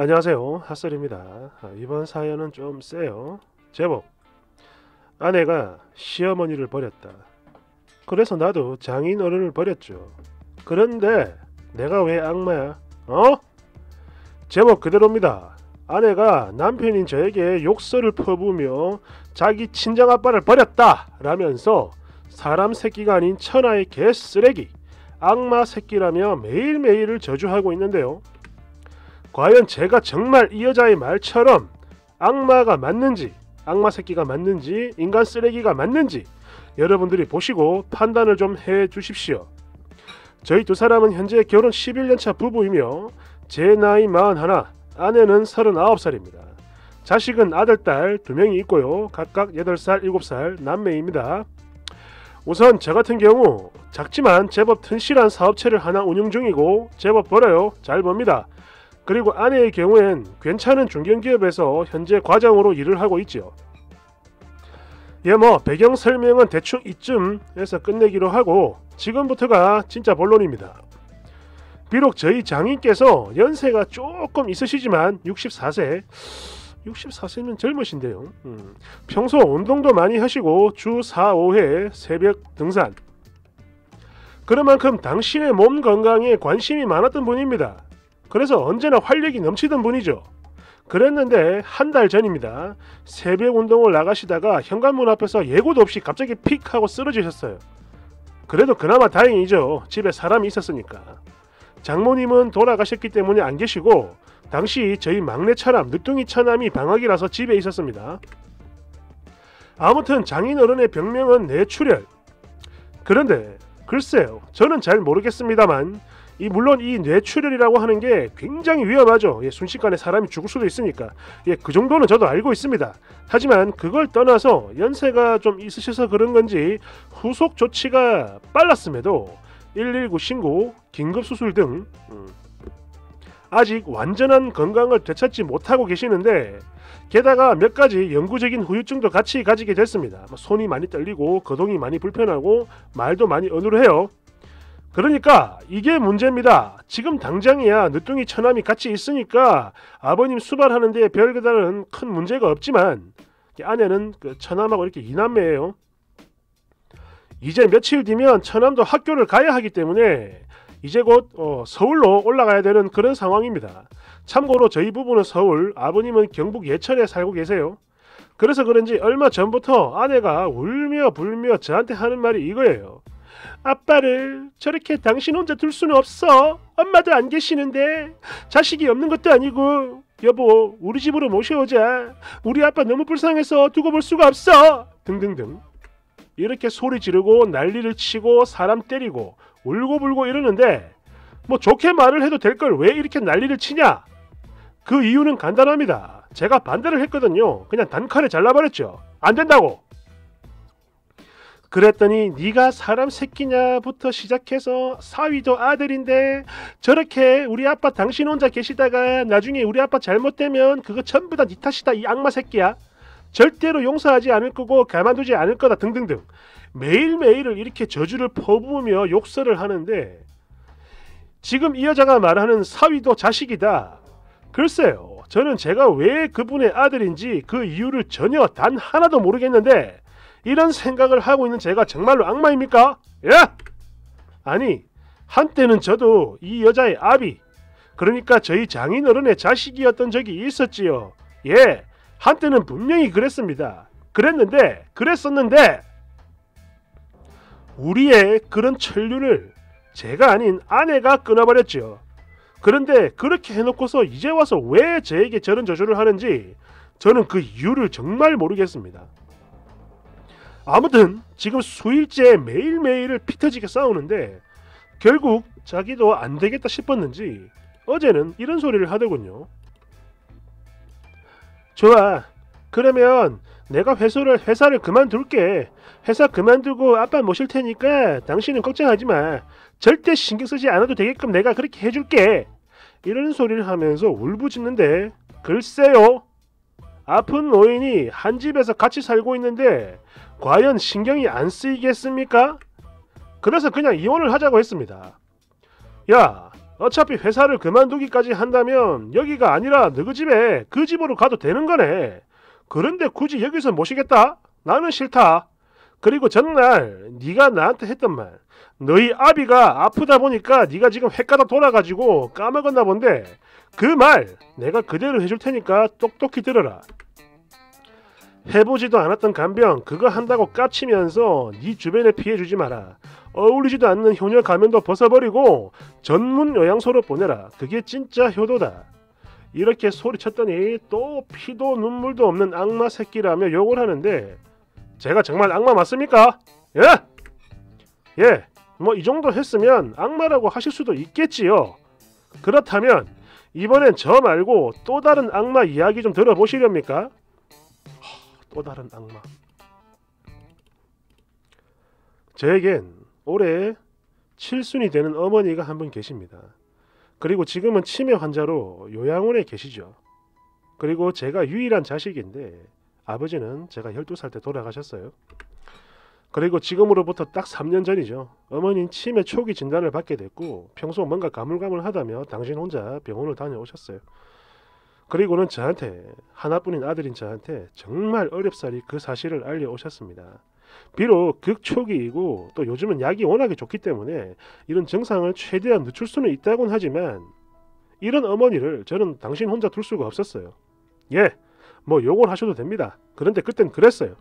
안녕하세요. 핫설입니다. 아, 이번 사연은 좀 세요. 제목. 아내가 시어머니를 버렸다. 그래서 나도 장인 어른을 버렸죠. 그런데 내가 왜 악마야? 어? 제목 그대로입니다. 아내가 남편인 저에게 욕설을 퍼부으며 자기 친정아빠를 버렸다 라면서 사람 새끼가 아닌 천하의 개쓰레기 악마 새끼라며 매일매일을 저주하고 있는데요 과연 제가 정말 이 여자의 말처럼 악마가 맞는지 악마 새끼가 맞는지 인간 쓰레기가 맞는지 여러분들이 보시고 판단을 좀 해 주십시오. 저희 두 사람은 현재 결혼 11년차 부부이며 제 나이 41, 아내는 39살입니다. 자식은 아들, 딸 두 명이 있고요. 각각 8살, 7살 남매입니다. 우선 저 같은 경우 작지만 제법 튼실한 사업체를 하나 운영 중이고 제법 벌어요. 잘 법니다. 그리고 아내의 경우엔 괜찮은 중견기업에서 현재 과장으로 일을 하고 있지요. 예, 뭐 배경 설명은 대충 이쯤에서 끝내기로 하고 지금부터가 진짜 본론입니다. 비록 저희 장인께서 연세가 조금 있으시지만 64세 64세면 젊으신데요. 음, 평소 운동도 많이 하시고 주 4, 5회 새벽 등산 그런 만큼 당신의 몸 건강에 관심이 많았던 분입니다. 그래서 언제나 활력이 넘치던 분이죠. 그랬는데 한 달 전입니다. 새벽 운동을 나가시다가 현관문 앞에서 예고도 없이 갑자기 픽 하고 쓰러지셨어요. 그래도 그나마 다행이죠. 집에 사람이 있었으니까. 장모님은 돌아가셨기 때문에 안 계시고 당시 저희 막내 처남 늦둥이 처남이 방학이라서 집에 있었습니다. 아무튼 장인 어른의 병명은 뇌출혈. 그런데 글쎄요. 저는 잘 모르겠습니다만 이 물론 이 뇌출혈이라고 하는 게 굉장히 위험하죠. 예, 순식간에 사람이 죽을 수도 있으니까. 예, 그 정도는 저도 알고 있습니다. 하지만 그걸 떠나서 연세가 좀 있으셔서 그런 건지 후속 조치가 빨랐음에도 119 신고, 긴급 수술 등 음, 아직 완전한 건강을 되찾지 못하고 계시는데 게다가 몇 가지 영구적인 후유증도 같이 가지게 됐습니다. 뭐 손이 많이 떨리고 거동이 많이 불편하고 말도 많이 어눌해요. 그러니까 이게 문제입니다. 지금 당장이야 늦둥이 처남이 같이 있으니까 아버님 수발하는데 별다른 큰 문제가 없지만 아내는 그 처남하고 이렇게 이남매예요. 이제 며칠 뒤면 처남도 학교를 가야 하기 때문에 이제 곧 어, 서울로 올라가야 되는 그런 상황입니다. 참고로 저희 부부는 서울, 아버님은 경북 예천에 살고 계세요. 그래서 그런지 얼마 전부터 아내가 울며 불며 저한테 하는 말이 이거예요. 아빠를 저렇게 당신 혼자 둘 수는 없어. 엄마도 안 계시는데 자식이 없는 것도 아니고 여보 우리 집으로 모셔오자. 우리 아빠 너무 불쌍해서 두고 볼 수가 없어. 등등등. 이렇게 소리 지르고 난리를 치고 사람 때리고 울고불고 이러는데 뭐 좋게 말을 해도 될 걸 왜 이렇게 난리를 치냐? 그 이유는 간단합니다. 제가 반대를 했거든요. 그냥 단칼에 잘라버렸죠. 안 된다고. 그랬더니 네가 사람 새끼냐부터 시작해서 사위도 아들인데 저렇게 우리 아빠 당신 혼자 계시다가 나중에 우리 아빠 잘못되면 그거 전부 다 네 탓이다 이 악마 새끼야. 절대로 용서하지 않을 거고 가만두지 않을 거다 등등등 매일매일을 이렇게 저주를 퍼부으며 욕설을 하는데 지금 이 여자가 말하는 사위도 자식이다. 글쎄요. 저는 제가 왜 그분의 아들인지 그 이유를 전혀 단 하나도 모르겠는데 이런 생각을 하고 있는 제가 정말로 악마입니까? 예? 아니 한때는 저도 이 여자의 아비 그러니까 저희 장인어른의 자식이었던 적이 있었지요. 예, 한때는 분명히 그랬습니다. 그랬는데 그랬었는데 우리의 그런 천륜을 제가 아닌 아내가 끊어버렸죠. 그런데 그렇게 해놓고서 이제 와서 왜 저에게 저런 저주를 하는지 저는 그 이유를 정말 모르겠습니다. 아무튼 지금 수일째 매일매일을 피터지게 싸우는데 결국 자기도 안 되겠다 싶었는지 어제는 이런 소리를 하더군요. 좋아. 그러면 내가 회사를 회사를 그만둘게. 회사 그만두고 아빠 모실 테니까 당신은 걱정하지 마. 절대 신경 쓰지 않아도 되게끔 내가 그렇게 해줄게. 이런 소리를 하면서 울부짖는데 글쎄요. 아픈 노인이 한 집에서 같이 살고 있는데 과연 신경이 안 쓰이겠습니까? 그래서 그냥 이혼을 하자고 했습니다. 야, 어차피 회사를 그만두기까지 한다면 여기가 아니라 너그 집에 그 집으로 가도 되는 거네. 그런데 굳이 여기서 모시겠다? 나는 싫다. 그리고 전날 네가 나한테 했던 말. 너희 아비가 아프다 보니까 네가 지금 헷가다 돌아가지고 까먹었나 본데 그 말 내가 그대로 해줄 테니까 똑똑히 들어라. 해보지도 않았던 간병 그거 한다고 까치면서 네 주변에 피해주지 마라. 어울리지도 않는 효녀 가면도 벗어버리고 전문 요양소로 보내라. 그게 진짜 효도다. 이렇게 소리쳤더니 또 피도 눈물도 없는 악마 새끼라며 욕을 하는데 제가 정말 악마 맞습니까? 예? 예. 뭐 이 정도 했으면 악마라고 하실 수도 있겠지요. 그렇다면 이번엔 저 말고 또 다른 악마 이야기 좀 들어보시렵니까? 또 다른 악마. 저에겐 올해 7순이 되는 어머니가 한 분 계십니다. 그리고 지금은 치매 환자로 요양원에 계시죠. 그리고 제가 유일한 자식인데 아버지는 제가 12살 때 돌아가셨어요. 그리고 지금으로부터 딱 3년 전이죠. 어머니는 치매 초기 진단을 받게 됐고 평소 뭔가 가물가물하다며 당신 혼자 병원을 다녀오셨어요. 그리고는 저한테 하나뿐인 아들인 저한테 정말 어렵사리 그 사실을 알려오셨습니다. 비록 극초기이고 또 요즘은 약이 워낙에 좋기 때문에 이런 증상을 최대한 늦출 수는 있다곤 하지만 이런 어머니를 저는 당신 혼자 둘 수가 없었어요. 예, 뭐 욕을 하셔도 됩니다. 그런데 그땐 그랬어요.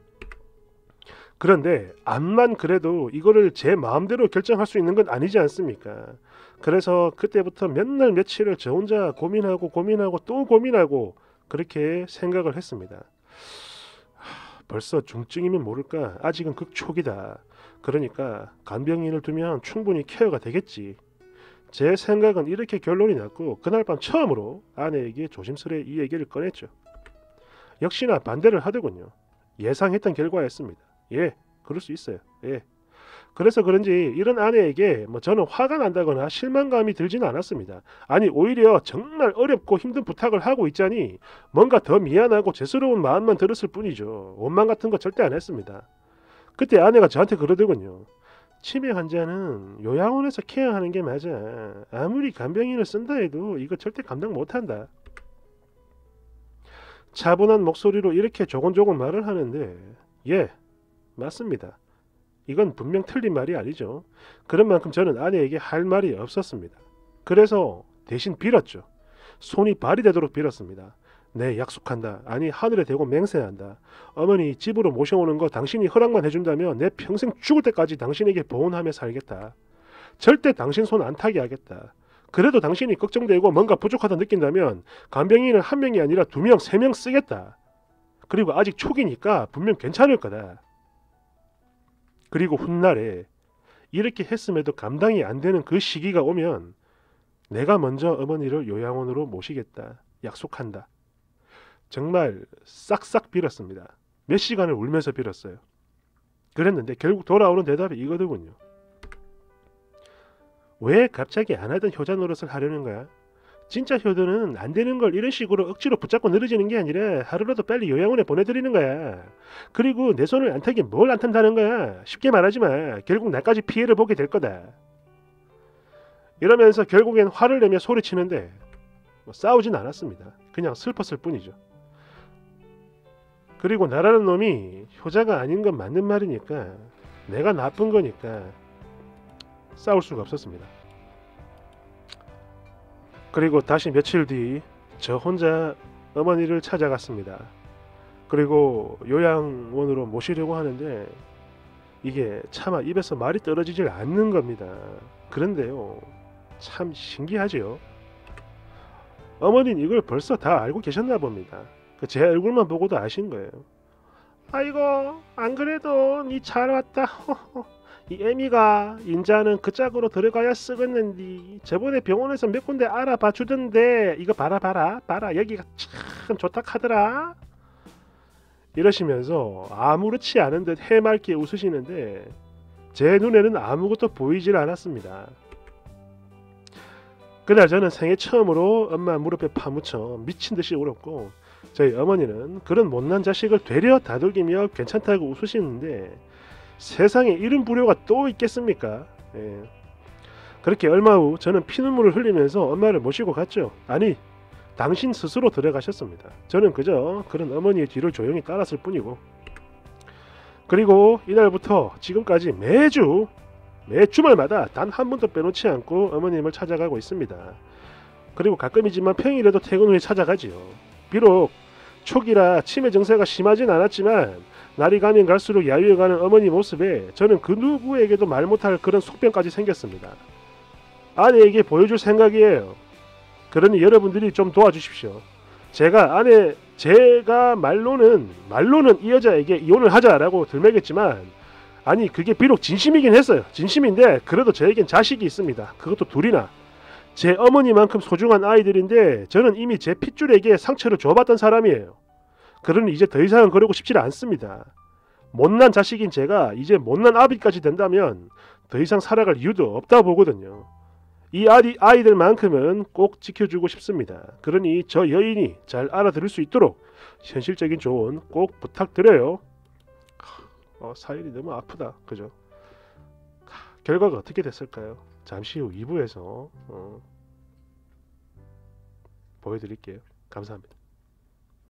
그런데 암만 그래도 이거를 제 마음대로 결정할 수 있는 건 아니지 않습니까? 그래서 그때부터 몇 날 며칠을 저 혼자 고민하고 고민하고 또 고민하고 그렇게 생각을 했습니다. 벌써 중증이면 모를까 아직은 극초기다. 그러니까 간병인을 두면 충분히 케어가 되겠지. 제 생각은 이렇게 결론이 났고 그날 밤 처음으로 아내에게 조심스레 이 얘기를 꺼냈죠. 역시나 반대를 하더군요. 예상했던 결과였습니다. 예, 그럴 수 있어요. 예. 그래서 그런지 이런 아내에게 뭐 저는 화가 난다거나 실망감이 들지는 않았습니다. 아니 오히려 정말 어렵고 힘든 부탁을 하고 있자니 뭔가 더 미안하고 죄스러운 마음만 들었을 뿐이죠. 원망 같은 거 절대 안 했습니다. 그때 아내가 저한테 그러더군요. 치매 환자는 요양원에서 케어하는 게 맞아. 아무리 간병인을 쓴다 해도 이거 절대 감당 못한다. 차분한 목소리로 이렇게 조곤조곤 말을 하는데 예 맞습니다. 이건 분명 틀린 말이 아니죠. 그런 만큼 저는 아내에게 할 말이 없었습니다. 그래서 대신 빌었죠. 손이 발이 되도록 빌었습니다. 네, 약속한다. 아니, 하늘에 대고 맹세한다. 어머니 집으로 모셔오는 거 당신이 허락만 해준다면 내 평생 죽을 때까지 당신에게 보온하며 살겠다. 절대 당신 손 안 타게 하겠다. 그래도 당신이 걱정되고 뭔가 부족하다 느낀다면 간병인을 한 명이 아니라 두 명, 세 명 쓰겠다. 그리고 아직 초기니까 분명 괜찮을 거다. 그리고 훗날에 이렇게 했음에도 감당이 안 되는 그 시기가 오면 내가 먼저 어머니를 요양원으로 모시겠다. 약속한다. 정말 싹싹 빌었습니다. 몇 시간을 울면서 빌었어요. 그랬는데 결국 돌아오는 대답이 이거더군요. 왜 갑자기 안 하던 효자 노릇을 하려는 거야? 진짜 효도는 안 되는 걸 이런 식으로 억지로 붙잡고 늘어지는 게 아니라 하루라도 빨리 요양원에 보내드리는 거야. 그리고 내 손을 안 타긴 뭘 안 탄다는 거야. 쉽게 말하지 마. 결국 나까지 피해를 보게 될 거다. 이러면서 결국엔 화를 내며 소리치는데 뭐 싸우진 않았습니다. 그냥 슬펐을 뿐이죠. 그리고 나라는 놈이 효자가 아닌 건 맞는 말이니까 내가 나쁜 거니까 싸울 수가 없었습니다. 그리고 다시 며칠 뒤 저 혼자 어머니를 찾아갔습니다. 그리고 요양원으로 모시려고 하는데 이게 차마 입에서 말이 떨어지질 않는 겁니다. 그런데요, 참 신기하지요. 어머니는 이걸 벌써 다 알고 계셨나 봅니다. 그제 얼굴만 보고도 아신 거예요. 아이고, 안 그래도 니 잘 왔다. 이 애미가 인자는 그 짝으로 들어가야 쓰겠는디? 저번에 병원에서 몇 군데 알아봐 주던데 이거 봐라 봐라 봐라. 여기가 참 좋다 하더라. 이러시면서 아무렇지 않은 듯 해맑게 웃으시는데 제 눈에는 아무것도 보이질 않았습니다. 그날 저는 생애 처음으로 엄마 무릎에 파묻혀 미친 듯이 울었고 저희 어머니는 그런 못난 자식을 되려 다독이며 괜찮다고 웃으시는데 세상에 이런 불효가 또 있겠습니까? 예. 그렇게 얼마 후 저는 피눈물을 흘리면서 엄마를 모시고 갔죠. 아니, 당신 스스로 들어가셨습니다. 저는 그저 그런 어머니의 뒤를 조용히 따랐을 뿐이고. 그리고 이날부터 지금까지 매주 매 주말마다 단 한 번도 빼놓지 않고 어머님을 찾아가고 있습니다. 그리고 가끔이지만 평일에도 퇴근 후에 찾아가지요. 비록 초기라 치매 증세가 심하진 않았지만 날이 가면 갈수록 야유어가는 어머니 모습에 저는 그 누구에게도 말 못할 그런 속병까지 생겼습니다. 아내에게 보여줄 생각이에요. 그러니 여러분들이 좀 도와주십시오. 제가 아내 제가 말로는 말로는 이 여자에게 이혼을 하자라고 들매겠지만 아니 그게 비록 진심이긴 했어요. 진심인데 그래도 저에겐 자식이 있습니다. 그것도 둘이나 제 어머니만큼 소중한 아이들인데 저는 이미 제 핏줄에게 상처를 줘봤던 사람이에요. 그러니 이제 더 이상은 그러고 싶지 않습니다. 못난 자식인 제가 이제 못난 아비까지 된다면 더 이상 살아갈 이유도 없다 보거든요. 이 아이, 아이들만큼은 꼭 지켜주고 싶습니다. 그러니 저 여인이 잘 알아들을 수 있도록 현실적인 조언 꼭 부탁드려요. 어, 사연이 너무 아프다. 그죠? 결과가 어떻게 됐을까요? 잠시 후 2부에서 어, 보여드릴게요. 감사합니다.